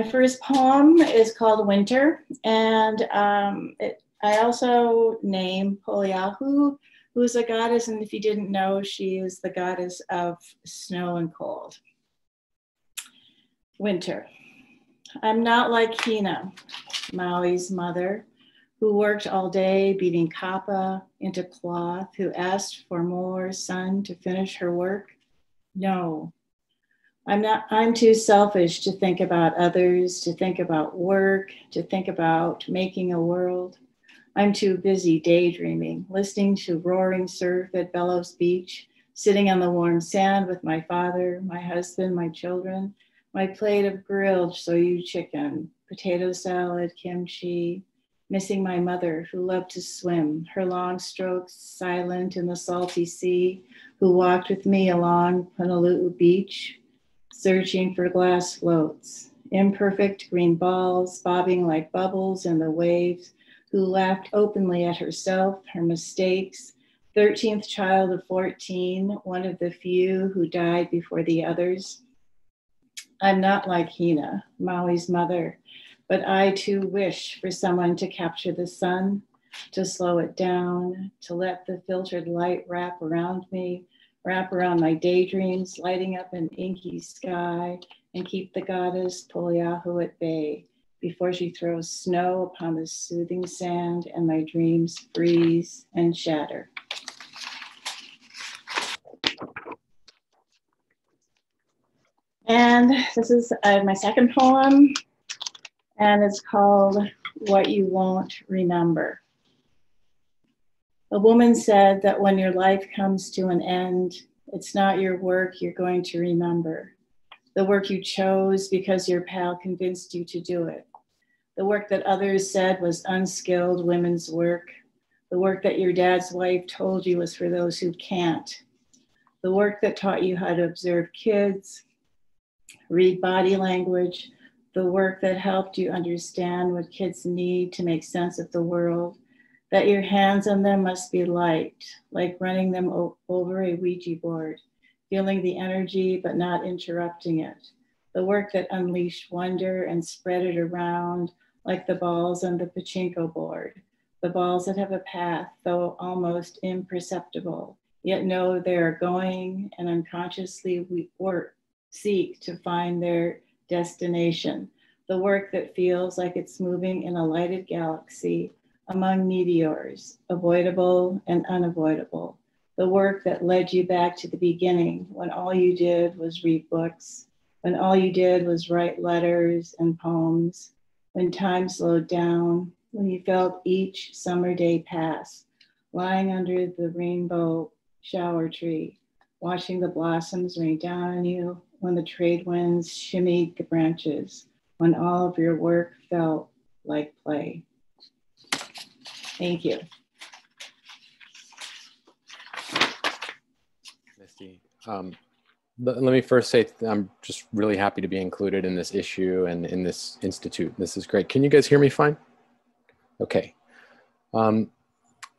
My first poem is called Winter, and um, it, I also name Poliahu, who's a goddess, and if you didn't know, she is the goddess of snow and cold. Winter. I'm not like Hina, Maui's mother, who worked all day beating kapa into cloth, who asked for more sun to finish her work. No, I'm not, I'm too selfish to think about others, to think about work, to think about making a world. I'm too busy daydreaming, listening to roaring surf at Bellows Beach, sitting on the warm sand with my father, my husband, my children, my plate of grilled shoyu chicken, potato salad, kimchi, missing my mother who loved to swim, her long strokes silent in the salty sea, who walked with me along Honolulu Beach, searching for glass floats, imperfect green balls bobbing like bubbles in the waves, who laughed openly at herself, her mistakes, 13th child of 14, one of the few who died before the others. I'm not like Hina, Maui's mother, but I too wish for someone to capture the sun, to slow it down, to let the filtered light wrap around me, wrap around my daydreams, lighting up an inky sky, and keep the goddess Poliahu at bay before she throws snow upon the soothing sand and my dreams freeze and shatter. And this is uh, my second poem, and it's called What You Won't Remember. A woman said that when your life comes to an end, it's not your work you're going to remember. The work you chose because your pal convinced you to do it. The work that others said was unskilled women's work, the work that your dad's wife told you was for those who can't, the work that taught you how to observe kids, read body language, the work that helped you understand what kids need to make sense of the world, that your hands on them must be light, like running them over a Ouija board, feeling the energy but not interrupting it. The work that unleashed wonder and spread it around like the balls on the pachinko board, the balls that have a path, though almost imperceptible, yet know they are going and unconsciously we work, seek to find their destination. The work that feels like it's moving in a lighted galaxy among meteors, avoidable and unavoidable. The work that led you back to the beginning when all you did was read books, when all you did was write letters and poems, when time slowed down, when you felt each summer day pass, lying under the rainbow shower tree, watching the blossoms rain down on you, when the trade winds shimmied the branches, when all of your work felt like play. Thank you. Misty, um, let me first say I'm just really happy to be included in this issue and in this institute. This is great. Can you guys hear me fine? Okay. Um,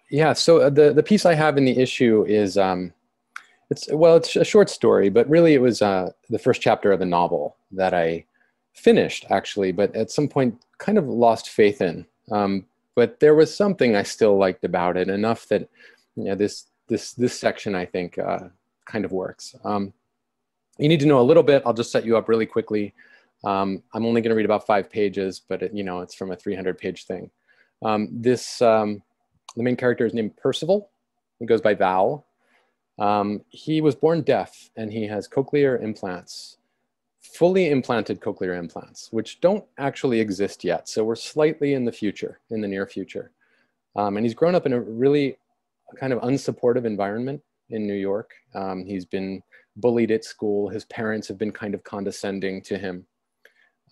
yeah, so uh, the, the piece I have in the issue is, um, it's well, it's a short story, but really it was uh, the first chapter of a novel that I finished actually, but at some point kind of lost faith in. Um, but there was something I still liked about it enough that you know, this, this, this section I think uh, kind of works. Um, you need to know a little bit. I'll just set you up really quickly. Um, I'm only going to read about five pages, but it, you know it's from a 300 page thing. Um, this um, the main character is named Percival. He goes by Val. Um, he was born deaf, and he has cochlear implants, fully implanted cochlear implants, which don't actually exist yet. So we're slightly in the future, in the near future. Um, and he's grown up in a really kind of unsupportive environment in New York. Um, he's been bullied at school. His parents have been kind of condescending to him.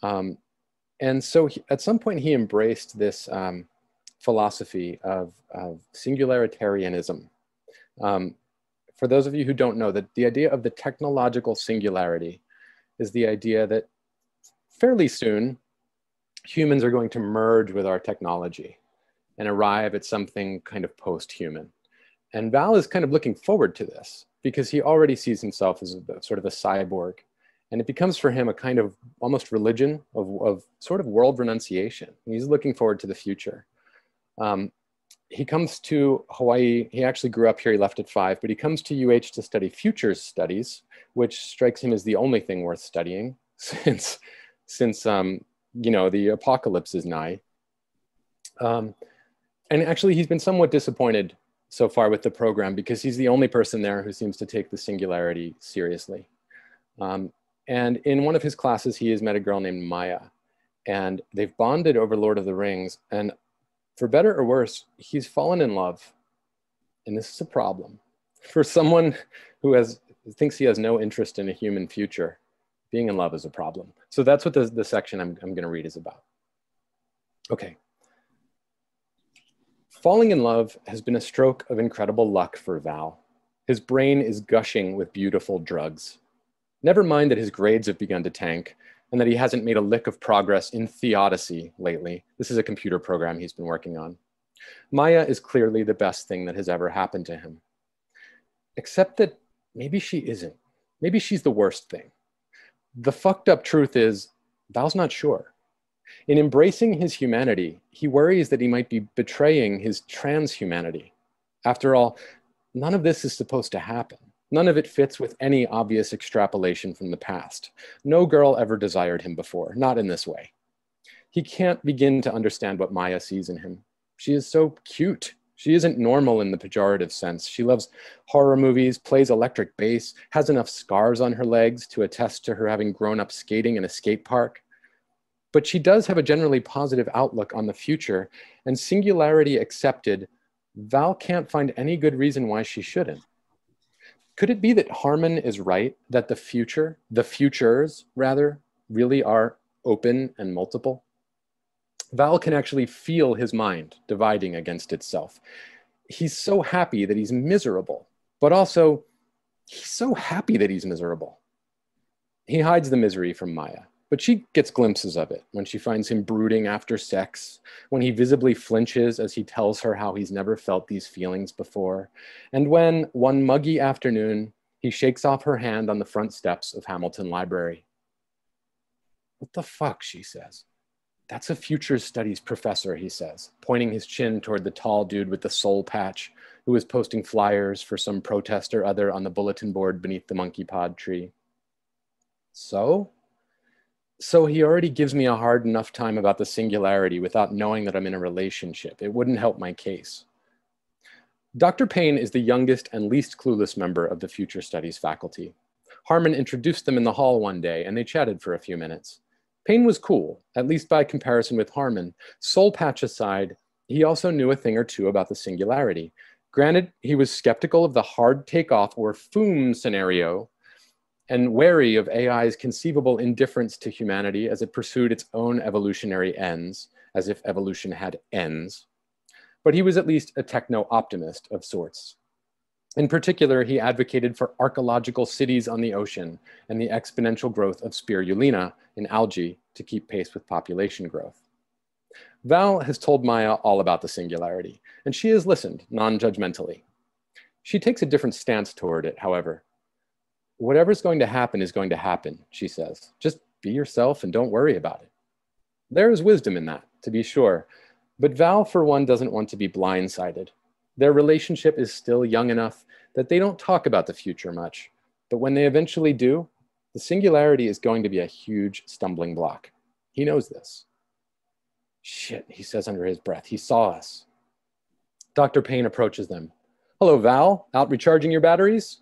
Um, and so he, at some point he embraced this um, philosophy of, of singularitarianism. Um, for those of you who don't know, that the idea of the technological singularity is the idea that fairly soon humans are going to merge with our technology and arrive at something kind of post-human. And Val is kind of looking forward to this because he already sees himself as a, sort of a cyborg And it becomes for him a kind of almost religion of, of sort of world renunciation. He's looking forward to the future. Um, he comes to Hawaii. He actually grew up here. He left at five, but he comes to UH to study futures studies, which strikes him as the only thing worth studying since, since um, you know, the apocalypse is nigh. Um, and actually, he's been somewhat disappointed so far with the program because he's the only person there who seems to take the singularity seriously. Um, and in one of his classes, he has met a girl named Maya, and they've bonded over Lord of the Rings. And for better or worse, he's fallen in love. And this is a problem. For someone who has thinks he has no interest in a human future, being in love is a problem. So that's what the, the section I'm, I'm going to read is about. Okay. Falling in love has been a stroke of incredible luck for Val. His brain is gushing with beautiful drugs. Never mind that his grades have begun to tank and that he hasn't made a lick of progress in theodicy lately. This is a computer program he's been working on. Maya is clearly the best thing that has ever happened to him. Except that maybe she isn't. Maybe she's the worst thing. The fucked up truth is, Val's not sure. In embracing his humanity, he worries that he might be betraying his transhumanity. After all, none of this is supposed to happen. None of it fits with any obvious extrapolation from the past. No girl ever desired him before, not in this way. He can't begin to understand what Maya sees in him. She is so cute. She isn't normal in the pejorative sense. She loves horror movies, plays electric bass, has enough scars on her legs to attest to her having grown up skating in a skate park. But she does have a generally positive outlook on the future, and singularity accepted, Val can't find any good reason why she shouldn't. Could it be that Harmon is right that the future, the futures rather, really are open and multiple? Val can actually feel his mind dividing against itself. He's so happy that he's miserable, but also he's so happy that he's miserable. He hides the misery from Maya. But she gets glimpses of it when she finds him brooding after sex, when he visibly flinches as he tells her how he's never felt these feelings before, and when, one muggy afternoon, he shakes off her hand on the front steps of Hamilton Library. What the fuck, she says. That's a future studies professor, he says, pointing his chin toward the tall dude with the soul patch who was posting flyers for some protest or other on the bulletin board beneath the monkey pod tree. So? So he already gives me a hard enough time about the singularity without knowing that I'm in a relationship. It wouldn't help my case. Dr. Payne is the youngest and least clueless member of the future studies faculty. Harmon introduced them in the hall one day and they chatted for a few minutes. Payne was cool, at least by comparison with Harmon. Soul patch aside, he also knew a thing or two about the singularity. Granted, he was skeptical of the hard takeoff or FOOM scenario and wary of AI's conceivable indifference to humanity as it pursued its own evolutionary ends, as if evolution had ends. But he was at least a techno optimist of sorts. In particular, he advocated for arcological cities on the ocean and the exponential growth of spirulina in algae to keep pace with population growth. Val has told Maya all about the singularity, and she has listened non judgmentally. She takes a different stance toward it, however, whatever's going to happen is going to happen, she says. Just be yourself and don't worry about it. There is wisdom in that, to be sure. But Val, for one, doesn't want to be blindsided. Their relationship is still young enough that they don't talk about the future much. But when they eventually do, the singularity is going to be a huge stumbling block. He knows this. Shit, he says under his breath. He saw us. Dr. Payne approaches them. Hello, Val. Out recharging your batteries?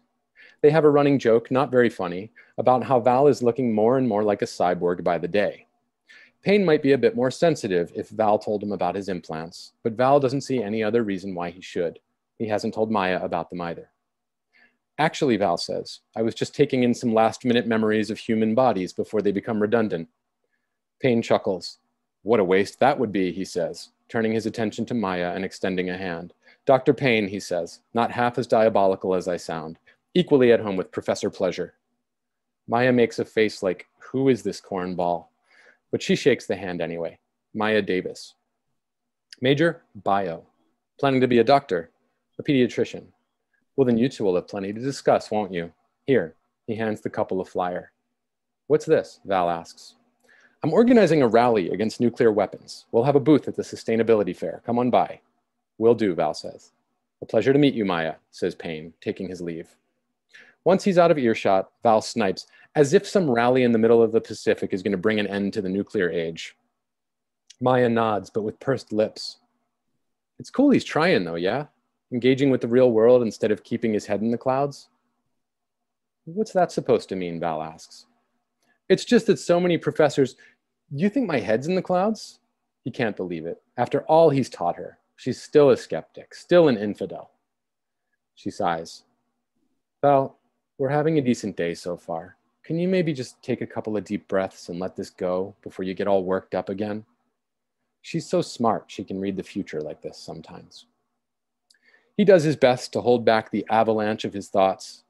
They have a running joke, not very funny, about how Val is looking more and more like a cyborg by the day. Payne might be a bit more sensitive if Val told him about his implants, but Val doesn't see any other reason why he should. He hasn't told Maya about them either. Actually, Val says, I was just taking in some last minute memories of human bodies before they become redundant. Payne chuckles. What a waste that would be, he says, turning his attention to Maya and extending a hand. Dr. Payne, he says, not half as diabolical as I sound equally at home with Professor Pleasure. Maya makes a face like, who is this cornball? But she shakes the hand anyway. Maya Davis. Major, bio. Planning to be a doctor, a pediatrician. Well, then you two will have plenty to discuss, won't you? Here, he hands the couple a flyer. What's this? Val asks. I'm organizing a rally against nuclear weapons. We'll have a booth at the sustainability fair. Come on by. Will do, Val says. A pleasure to meet you, Maya, says Payne, taking his leave. Once he's out of earshot, Val snipes, as if some rally in the middle of the Pacific is going to bring an end to the nuclear age. Maya nods, but with pursed lips. It's cool he's trying, though, yeah? Engaging with the real world instead of keeping his head in the clouds? What's that supposed to mean? Val asks. It's just that so many professors, you think my head's in the clouds? He can't believe it. After all he's taught her, she's still a skeptic, still an infidel. She sighs. Val, we're having a decent day so far. Can you maybe just take a couple of deep breaths and let this go before you get all worked up again? She's so smart, she can read the future like this sometimes. He does his best to hold back the avalanche of his thoughts.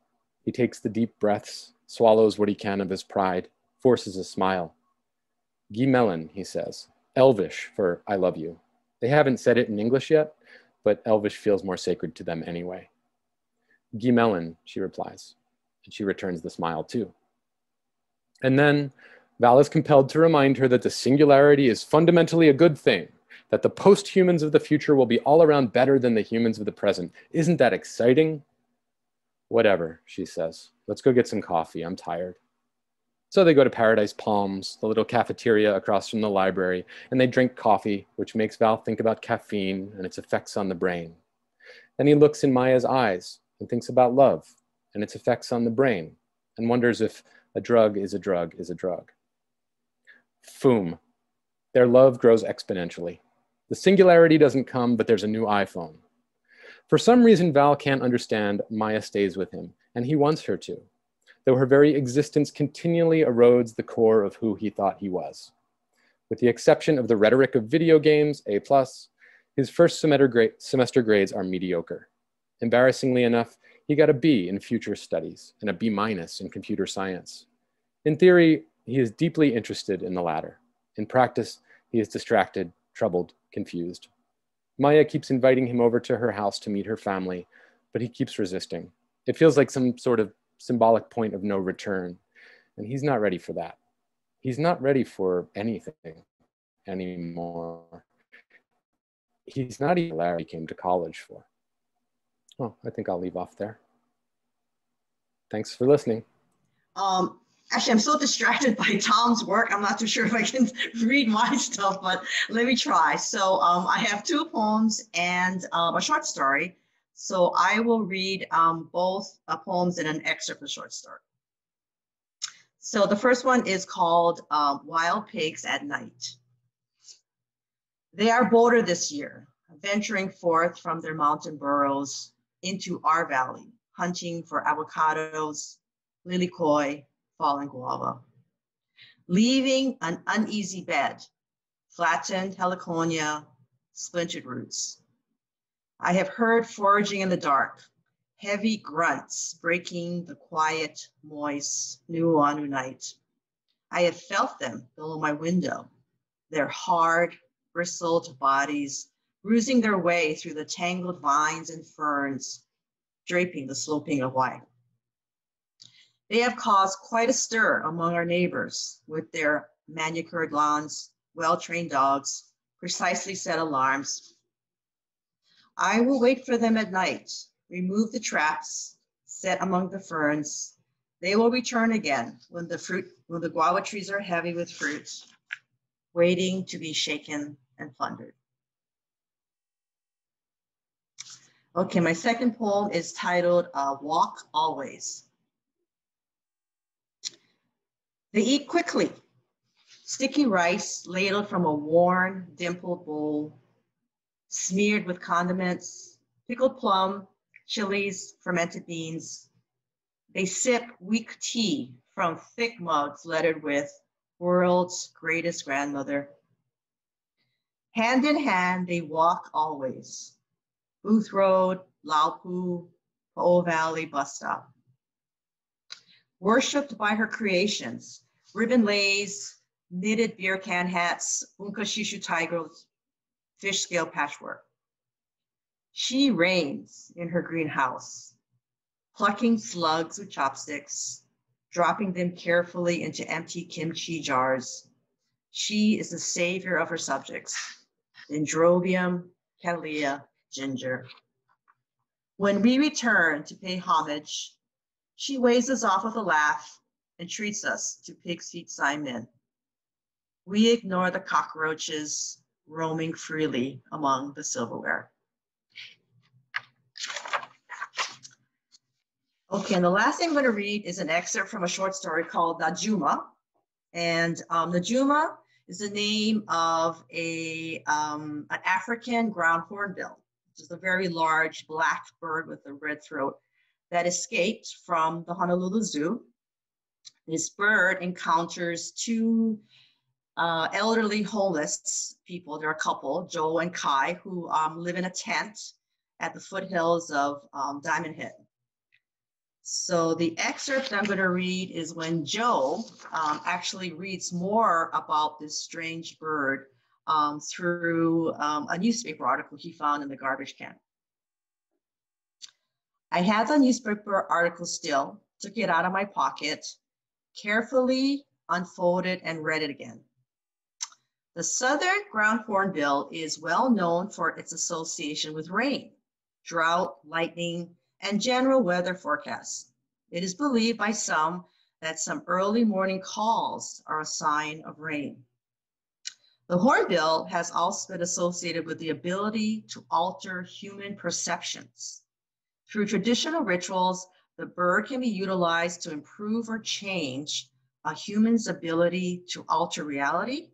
He takes the deep breaths, swallows what he can of his pride, forces a smile. Guy he says, Elvish for I love you. They haven't said it in English yet, but Elvish feels more sacred to them anyway. Guy she replies, and she returns the smile too. And then Val is compelled to remind her that the singularity is fundamentally a good thing, that the post humans of the future will be all around better than the humans of the present. Isn't that exciting? Whatever, she says. Let's go get some coffee. I'm tired. So they go to Paradise Palms, the little cafeteria across from the library, and they drink coffee, which makes Val think about caffeine and its effects on the brain. Then he looks in Maya's eyes and thinks about love and its effects on the brain and wonders if a drug is a drug is a drug. Foom. Their love grows exponentially. The singularity doesn't come, but there's a new iPhone. For some reason, Val can't understand Maya stays with him, and he wants her to, though her very existence continually erodes the core of who he thought he was. With the exception of the rhetoric of video games, A+, his first semester, semester grades are mediocre. Embarrassingly enough, he got a B in future studies and a B minus in computer science. In theory, he is deeply interested in the latter. In practice, he is distracted, troubled, confused. Maya keeps inviting him over to her house to meet her family, but he keeps resisting. It feels like some sort of symbolic point of no return, and he's not ready for that. He's not ready for anything anymore. He's not even Larry came to college for. Oh, I think I'll leave off there. Thanks for listening. Um, actually, I'm so distracted by Tom's work. I'm not too sure if I can read my stuff, but let me try. So um, I have two poems and um, a short story. So I will read um, both uh, poems and an excerpt of short story. So the first one is called uh, Wild Pigs at Night. They are bolder this year, venturing forth from their mountain burrows into our valley, hunting for avocados, lilikoi, fallen guava, leaving an uneasy bed, flattened heliconia, splintered roots. I have heard foraging in the dark, heavy grunts breaking the quiet, moist Nuuanu night. I have felt them below my window, their hard, bristled bodies bruising their way through the tangled vines and ferns, draping the sloping Hawaii. They have caused quite a stir among our neighbors with their manicured lawns, well-trained dogs, precisely set alarms. I will wait for them at night, remove the traps set among the ferns. They will return again when the fruit, when the guava trees are heavy with fruit, waiting to be shaken and plundered. Okay, my second poem is titled uh, Walk Always. They eat quickly. Sticky rice ladled from a worn, dimpled bowl, smeared with condiments, pickled plum, chilies, fermented beans. They sip weak tea from thick mugs lettered with world's greatest grandmother. Hand in hand, they walk always. Booth Road, Laupu, Po'o Valley bus stop. Worshipped by her creations, ribbon leis, knitted beer can hats, unka shishu tigers, fish scale patchwork. She reigns in her greenhouse, plucking slugs with chopsticks, dropping them carefully into empty kimchi jars. She is the savior of her subjects. Dendrobium, Cattleya, ginger. When we return to pay homage, she waves us off with a laugh and treats us to pig's feet Simon. We ignore the cockroaches roaming freely among the silverware. Okay, and the last thing I'm going to read is an excerpt from a short story called Najuma. And um, Najuma is the name of a, um, an African ground hornbill, is a very large black bird with a red throat that escaped from the Honolulu Zoo. This bird encounters two uh, elderly homeless people. They're a couple, Joe and Kai, who um, live in a tent at the foothills of um, Diamond Head. So the excerpt I'm going to read is when Joe um, actually reads more about this strange bird um, through um, a newspaper article he found in the garbage can. I had the newspaper article still, took it out of my pocket, carefully unfolded and read it again. The southern ground hornbill is well known for its association with rain, drought, lightning, and general weather forecasts. It is believed by some that some early morning calls are a sign of rain. The hornbill has also been associated with the ability to alter human perceptions. Through traditional rituals, the bird can be utilized to improve or change a human's ability to alter reality,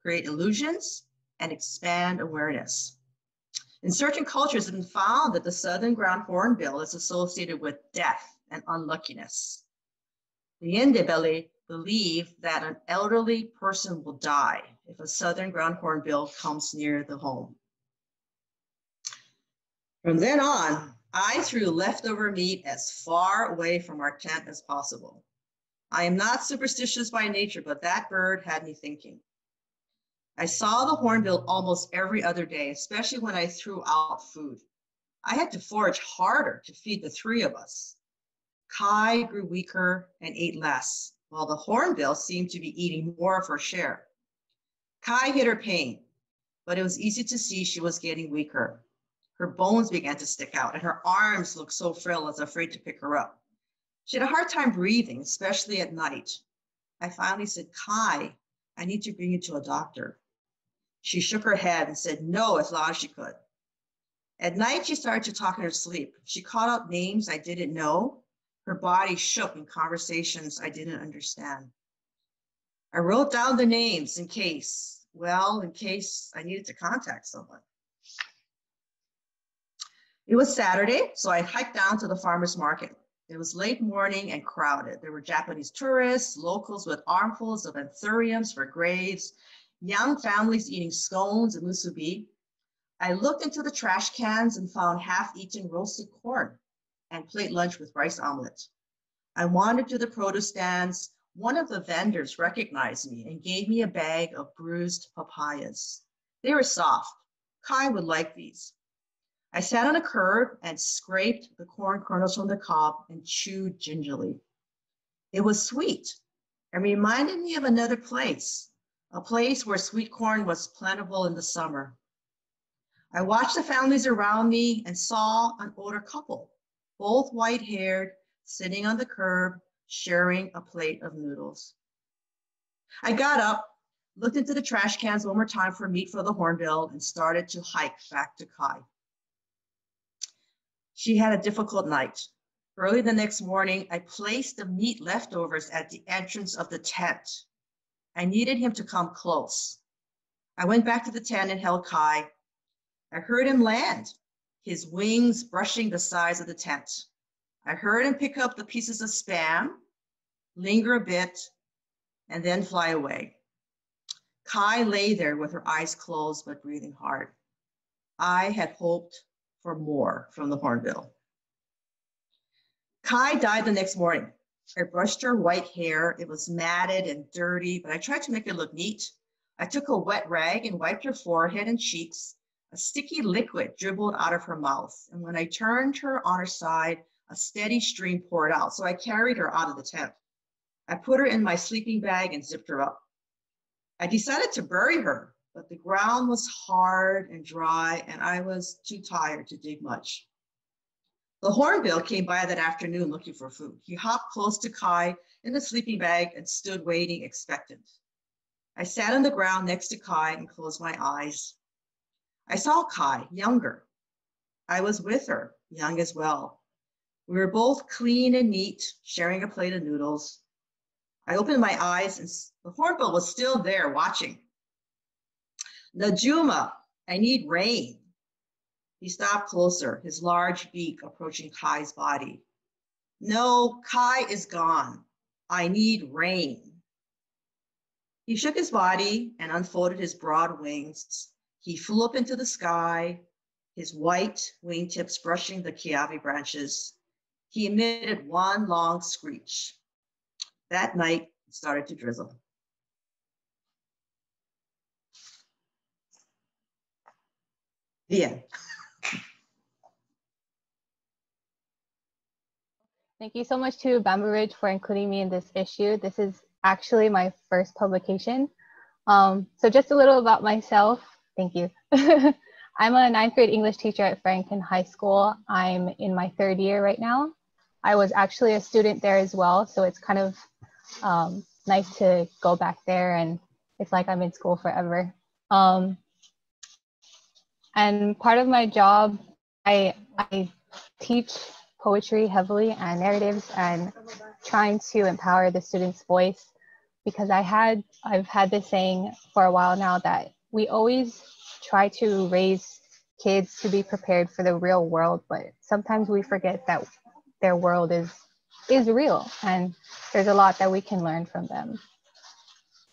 create illusions, and expand awareness. In certain cultures, it's been found that the southern ground hornbill is associated with death and unluckiness. The Ndebele believe that an elderly person will die if a southern ground hornbill comes near the home. From then on, I threw leftover meat as far away from our tent as possible. I am not superstitious by nature, but that bird had me thinking. I saw the hornbill almost every other day, especially when I threw out food. I had to forage harder to feed the three of us. Kai grew weaker and ate less, while the hornbill seemed to be eating more of her share. Kai hid her pain, but it was easy to see she was getting weaker. Her bones began to stick out, and her arms looked so frail I was afraid to pick her up. She had a hard time breathing, especially at night. I finally said, Kai, I need to bring you to a doctor. She shook her head and said no as loud as she could. At night, she started to talk in her sleep. She called out names I didn't know. Her body shook in conversations I didn't understand. I wrote down the names in case, well, in case I needed to contact someone. It was Saturday, so I hiked down to the farmer's market. It was late morning and crowded. There were Japanese tourists, locals with armfuls of anthuriums for graves, young families eating scones and musubi. I looked into the trash cans and found half-eaten roasted corn and plate lunch with rice omelet. I wandered to the produce stands. One of the vendors recognized me and gave me a bag of bruised papayas. They were soft. Kai would like these. I sat on a curb and scraped the corn kernels from the cob and chewed gingerly. It was sweet and reminded me of another place, a place where sweet corn was plentiful in the summer. I watched the families around me and saw an older couple, both white haired, sitting on the curb, sharing a plate of noodles. I got up, looked into the trash cans one more time for meat for the hornbill, and started to hike back to Kai. She had a difficult night. Early the next morning, I placed the meat leftovers at the entrance of the tent I needed him to come close. I went back to the tent and held Kai. I heard him land, his wings brushing the sides of the tent. I heard him pick up the pieces of spam, linger a bit, and then fly away. Kai lay there with her eyes closed but breathing hard. I had hoped for more from the hornbill. Kai died the next morning. I brushed her white hair. It was matted and dirty, but I tried to make it look neat. I took a wet rag and wiped her forehead and cheeks. A sticky liquid dribbled out of her mouth. And when I turned her on her side, a steady stream poured out. So I carried her out of the tent. I put her in my sleeping bag and zipped her up. I decided to bury her, but the ground was hard and dry, and I was too tired to dig much. The hornbill came by that afternoon looking for food. He hopped close to Kai in the sleeping bag and stood waiting, expectant. I sat on the ground next to Kai and closed my eyes. I saw Kai, younger. I was with her, young as well. We were both clean and neat, sharing a plate of noodles. I opened my eyes and the hornbill was still there watching. Najuma, I need rain. He stopped closer, his large beak approaching Kai's body. No, Kai is gone. I need rain. He shook his body and unfolded his broad wings. He flew up into the sky, his white wingtips brushing the kiawe branches. He emitted one long screech. That night, it started to drizzle. The end. Thank you so much to Bamboo Ridge for including me in this issue. This is actually my first publication. Um, so just a little about myself. Thank you. I'm a ninth grade English teacher at Farrington High School. I'm in my third year right now. I was actually a student there as well, so it's kind of um, nice to go back there and it's like I'm in school forever. Um, and part of my job, I, I teach poetry heavily and narratives and trying to empower the student's voice because I had I've had this saying for a while now that we always try to raise kids to be prepared for the real world, but sometimes we forget that their world is is real and there's a lot that we can learn from them.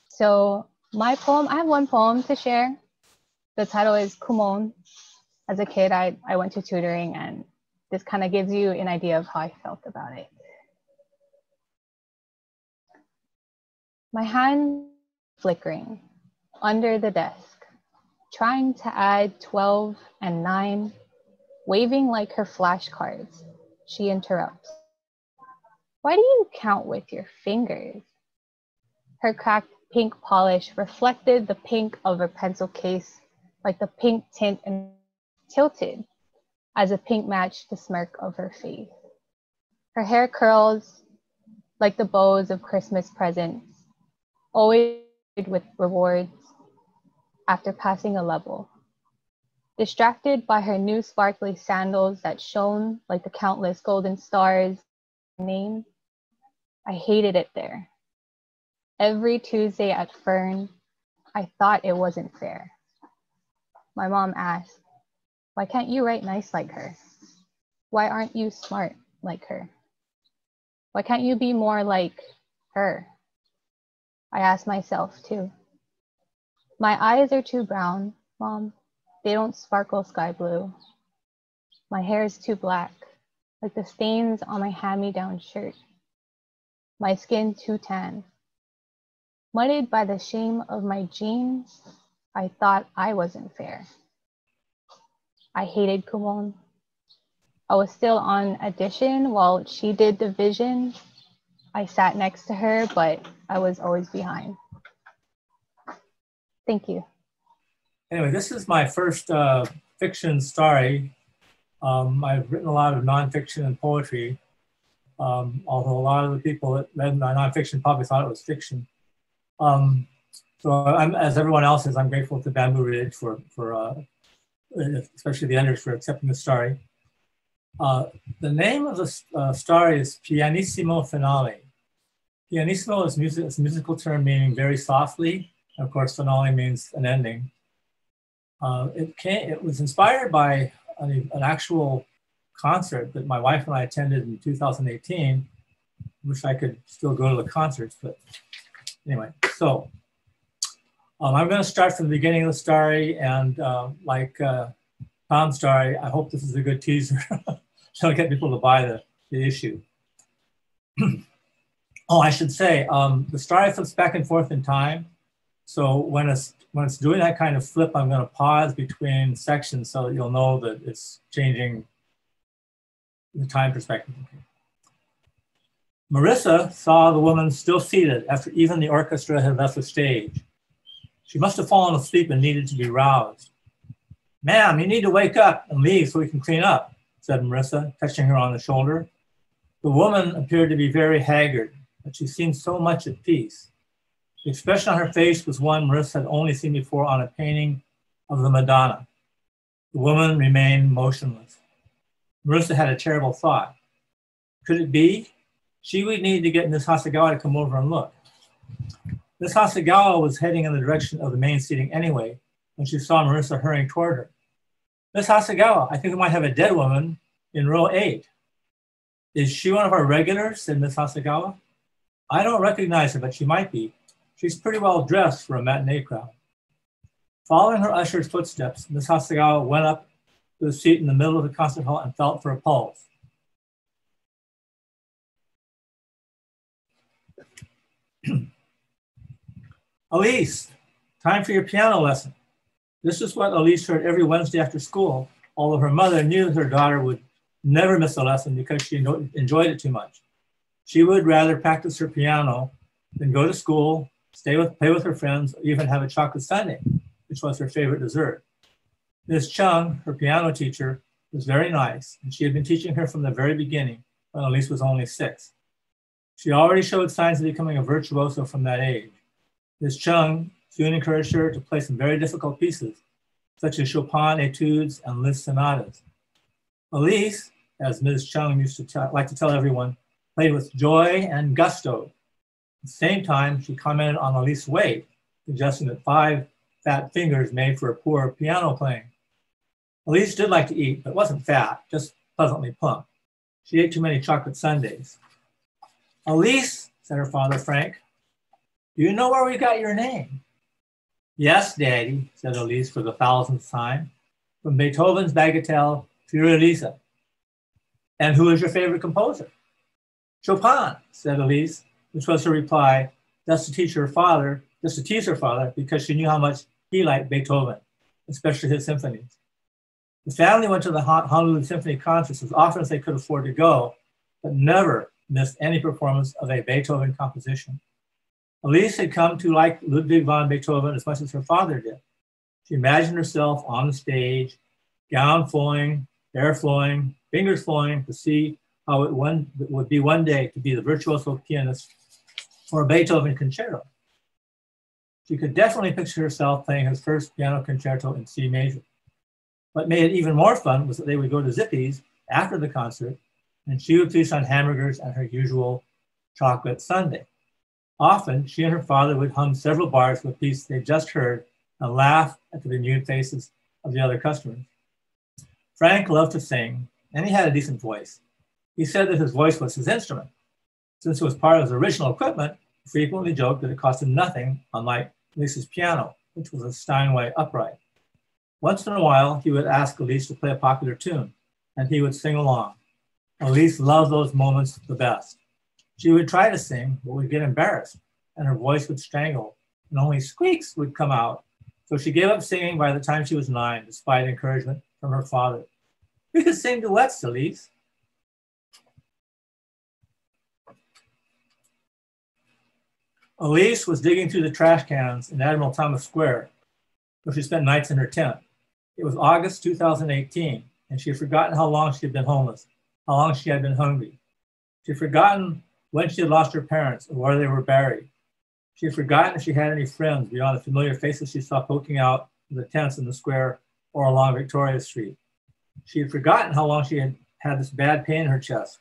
So my poem, I have one poem to share. The title is Kumon. As a kid, I, I went to tutoring and this kind of gives you an idea of how I felt about it. My hand flickering under the desk, trying to add 12 and 9, waving like her flashcards. She interrupts. Why do you count with your fingers? Her cracked pink polish reflected the pink of her pencil case like the pink tint and tilted as a pink matched the smirk of her face. Her hair curls like the bows of Christmas presents always with rewards after passing a level. Distracted by her new sparkly sandals that shone like the countless golden stars name, I hated it there. Every Tuesday at Fern, I thought it wasn't fair. My mom asked, Why can't you write nice like her? Why aren't you smart like her? Why can't you be more like her? I asked myself too. My eyes are too brown, Mom. They don't sparkle sky blue. My hair is too black, like the stains on my hand me down shirt. My skin too tan. Muddied by the shame of my jeans, I thought I wasn't fair. I hated Kumon. I was still on addition while she did division I sat next to her, but I was always behind. Thank you. Anyway, this is my first uh, fiction story. Um, I've written a lot of nonfiction and poetry, um, although a lot of the people that read my nonfiction probably thought it was fiction. Um, so I'm, as everyone else is, I'm grateful to Bamboo Ridge for, for uh, especially the editors for accepting the story. Uh, the name of the uh, story is Pianissimo Finale. Pianissimo is, music, is a musical term meaning very softly. Of course, finale means an ending. Uh, it, came, it was inspired by an, an, actual concert that my wife and I attended in 2018. Wish I could still go to the concerts, but anyway, so um, I'm going to start from the beginning of the story. And uh, like uh, Tom's story, I hope this is a good teaser. to get people to buy the, the issue. oh, I should say, um, the story flips back and forth in time. So when it's, when it's doing that kind of flip, I'm gonna pause between sections so that you'll know that it's changing the time perspective. Marissa saw the woman still seated after even the orchestra had left the stage. She must have fallen asleep and needed to be roused. Ma'am, you need to wake up and leave so we can clean up, said Marissa, touching her on the shoulder. The woman appeared to be very haggard, but she seemed so much at peace. The expression on her face was one Marissa had only seen before on a painting of the Madonna. The woman remained motionless. Marissa had a terrible thought. Could it be? She would need to get Miss Hasegawa to come over and look. Miss Hasegawa was heading in the direction of the main seating anyway when she saw Marissa hurrying toward her. Miss Hasegawa, I think we might have a dead woman in row eight. Is she one of our regulars? said Miss Hasegawa. I don't recognize her, but she might be. She's pretty well dressed for a matinee crowd. Following her usher's footsteps, Miss Hasegawa went up to the seat in the middle of the concert hall and felt for a pulse. Elise, time for your piano lesson. This is what Elise heard every Wednesday after school, although her mother knew her daughter would never miss a lesson because she enjoyed it too much. She would rather practice her piano than go to school, stay with, play with her friends, or even have a chocolate sundae, which was her favorite dessert. Miss Chung, her piano teacher, was very nice, and she had been teaching her from the very beginning when Elise was only six. She already showed signs of becoming a virtuoso from that age. Ms. Chung soon encouraged her to play some very difficult pieces, such as Chopin etudes and Liszt sonatas. Elise, as Ms. Chung used to like to tell everyone, played with joy and gusto. At the same time, she commented on Elise's weight, suggesting that five fat fingers made for a poor piano playing. Elise did like to eat, but wasn't fat, just pleasantly plump. She ate too many chocolate sundaes. Elise, said her father, Frank, do you know where we got your name? Yes, Daddy, said Elise for the thousandth time. From Beethoven's Bagatelle, Für Elise. And who is your favorite composer? Chopin, said Elise, which was her reply, just to teach her father, just to tease her father, because she knew how much he liked Beethoven, especially his symphonies. The family went to the Honolulu Symphony concerts as often as they could afford to go, but never missed any performance of a Beethoven composition. Elise had come to like Ludwig van Beethoven as much as her father did. She imagined herself on the stage, gown flowing, hair flowing, fingers flowing, to see how it, one, would be one day to be the virtuoso pianist for a Beethoven concerto. She could definitely picture herself playing his first piano concerto in C major. What made it even more fun was that they would go to Zippy's after the concert, and she would feast on hamburgers and her usual chocolate sundae. Often, she and her father would hum several bars of a piece they'd just heard and laugh at the bemused faces of the other customers. Frank loved to sing, and he had a decent voice. He said that his voice was his instrument. Since it was part of his original equipment, he frequently joked that it cost him nothing, unlike Elise's piano, which was a Steinway upright. Once in a while, he would ask Elise to play a popular tune, and he would sing along. Elise loved those moments the best. She would try to sing, but would get embarrassed, and her voice would strangle, and only squeaks would come out. So she gave up singing by the time she was nine, despite encouragement from her father. You could sing duets, Elise. Elise was digging through the trash cans in Admiral Thomas Square, where she spent nights in her tent. It was August 2018, and she had forgotten how long she had been homeless, how long she had been hungry. She had forgotten when she had lost her parents or where they were buried. She had forgotten if she had any friends beyond the familiar faces she saw poking out the tents in the square or along Victoria Street. She had forgotten how long she had had this bad pain in her chest.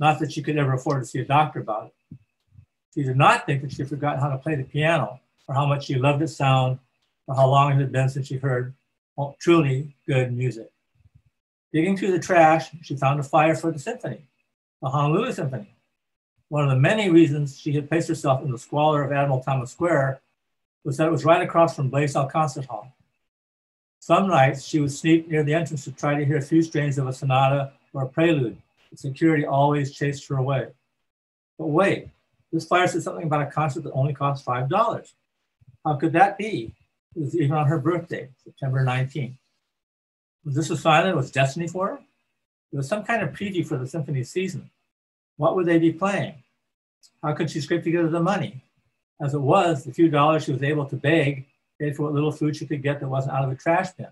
Not that she could ever afford to see a doctor about it. She did not think that she had forgotten how to play the piano or how much she loved its sound or how long it had been since she heard truly good music. Digging through the trash, she found a flyer for the symphony, the Honolulu Symphony. One of the many reasons she had placed herself in the squalor of Admiral Thomas Square was that it was right across from Blaisdell Concert Hall. Some nights she would sneak near the entrance to try to hear a few strains of a sonata or a prelude, security always chased her away. But wait, this flyer said something about a concert that only cost $5. How could that be? It was even on her birthday, September 19th. Was this a sign that it was destiny for her? It was some kind of preview for the symphony season. What would they be playing? How could she scrape together the money? As it was, the few dollars she was able to beg paid for what little food she could get that wasn't out of the trash bin.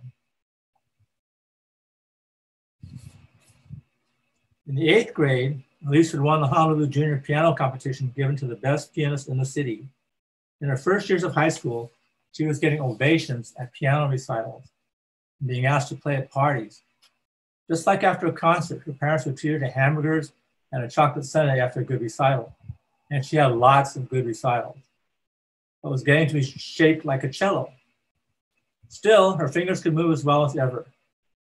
In the eighth grade, Elise had won the Honolulu Junior Piano Competition given to the best pianist in the city. In her first years of high school, she was getting ovations at piano recitals and being asked to play at parties. Just like after a concert, her parents would treat her to hamburgers and a chocolate sundae after a good recital. And she had lots of good recitals, but was getting to be shaped like a cello. Still, her fingers could move as well as ever.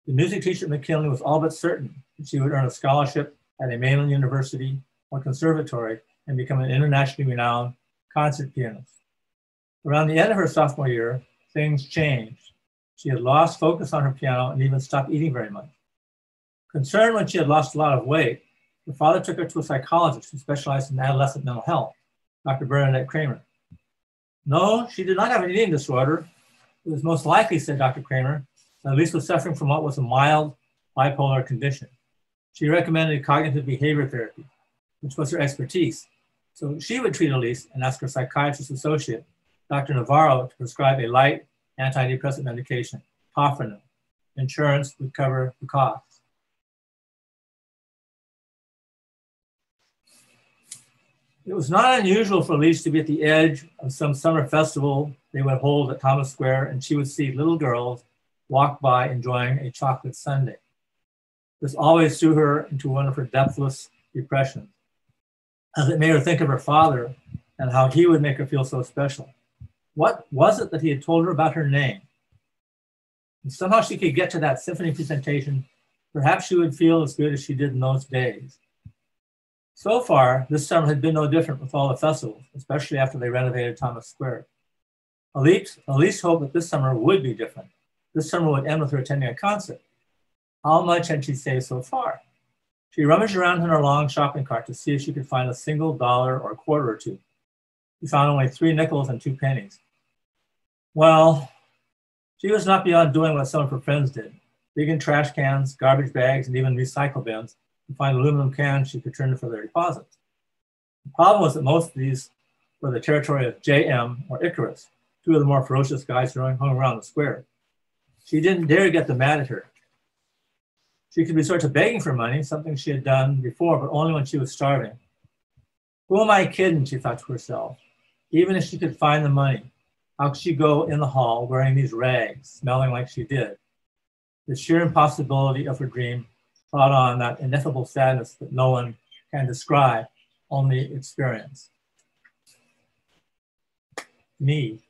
The music teacher at McKinley was all but certain that she would earn a scholarship at a mainland university or conservatory and become an internationally renowned concert pianist. Around the end of her sophomore year, things changed. She had lost focus on her piano and even stopped eating very much. Concerned when she had lost a lot of weight, her father took her to a psychologist who specialized in adolescent mental health, Dr. Bernadette Kramer. No, she did not have an eating disorder. It was most likely, said Dr. Kramer, that Elise was suffering from what was a mild bipolar condition. She recommended cognitive behavior therapy, which was her expertise. So she would treat Elise and ask her psychiatrist associate, Dr. Navarro, to prescribe a light antidepressant medication, Tofranil. Insurance would cover the cost. It was not unusual for Elise to be at the edge of some summer festival they would hold at Thomas Square, and she would see little girls walk by enjoying a chocolate sundae. This always threw her into one of her depthless depressions, as it made her think of her father and how he would make her feel so special. What was it that he had told her about her name? And somehow she could get to that symphony presentation. Perhaps she would feel as good as she did in those days. So far, this summer had been no different with all the festivals, especially after they renovated Thomas Square. Elise, Elise hoped that this summer would be different. This summer would end with her attending a concert. How much had she saved so far? She rummaged around in her long shopping cart to see if she could find a single dollar or a quarter or two. She found only three nickels and two pennies. Well, she was not beyond doing what some of her friends did digging trash cans, garbage bags, and even recycle bins to find aluminum cans she could turn for their deposits. The problem was that most of these were the territory of JM or Icarus, two of the more ferocious guys who hung around the square. She didn't dare get them mad at her. She could resort to begging for money, something she had done before, but only when she was starving. Who am I kidding? She thought to herself. Even if she could find the money, how could she go in the hall wearing these rags, smelling like she did? The sheer impossibility of her dream brought on that ineffable sadness that no one can describe, only experience. Me,